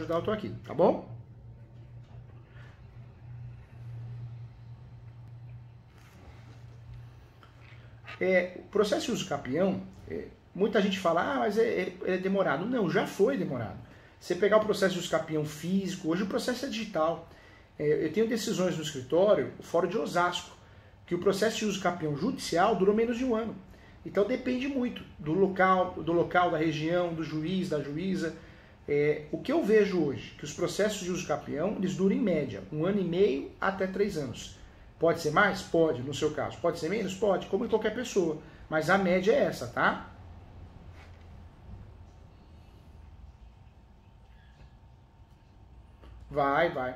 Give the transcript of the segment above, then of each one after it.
ajudar, eu tô aqui, tá bom? É, o processo de uso capião, é, muita gente fala, ah, mas é, é, é, demorado. Não, já foi demorado. Você pegar o processo de uso capião físico, hoje o processo é digital. É, eu tenho decisões no escritório, Fórum de Osasco, que o processo de uso capião judicial durou menos de um ano. Então depende muito do local, do local, da região, do juiz, da juíza. É, o que eu vejo hoje, que os processos de uso capião, eles duram em média um ano e meio até três anos. Pode ser mais? Pode, no seu caso. Pode ser menos? Pode, como em qualquer pessoa. Mas a média é essa, tá? Vai, vai.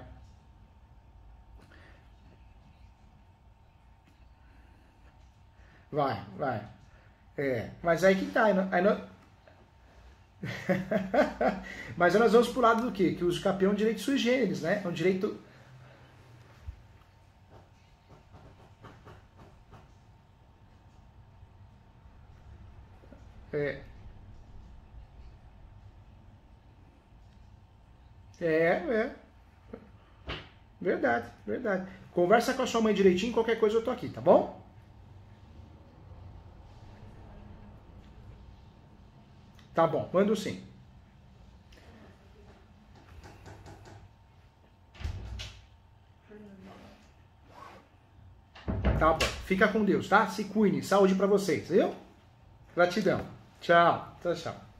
Vai, vai. É, mas aí que tá. Aí nós... mas nós vamos pro lado do quê? Que o uso capião é um direito sui generis, né? É um direito É. É, é. Verdade, verdade. Conversa com a sua mãe direitinho, qualquer coisa eu tô aqui, tá bom? Tá bom, mando sim. Tá bom. Fica com Deus, tá? Se cuide. Saúde para vocês, viu? Gratidão. Tchau. Tchau, tchau.